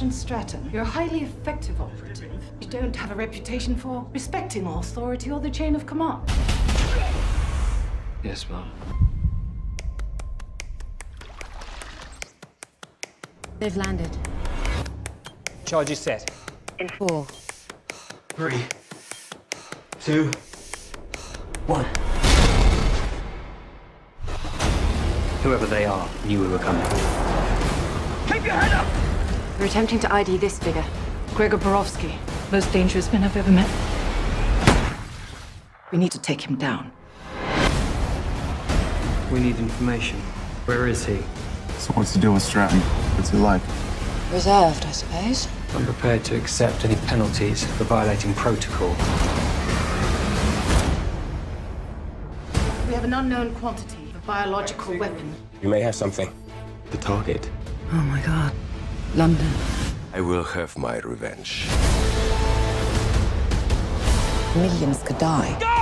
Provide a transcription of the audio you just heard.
Sergeant Stratton. You're a highly effective operative. You don't have a reputation for respecting authority or the chain of command. Yes, ma'am. They've landed. Charges set. In four. Three, two, one. Whoever they are knew we were coming. Keep your head up! We're attempting to ID this figure. Gregor Borovsky, most dangerous man I've ever met. We need to take him down. We need information. Where is he? So what's the deal with Stratton? What's he like? Reserved, I suppose. I'm prepared to accept any penalties for violating protocol. We have an unknown quantity of biological weapon. You may have something. The target. Oh my god. London. I will have my revenge. Millions could die.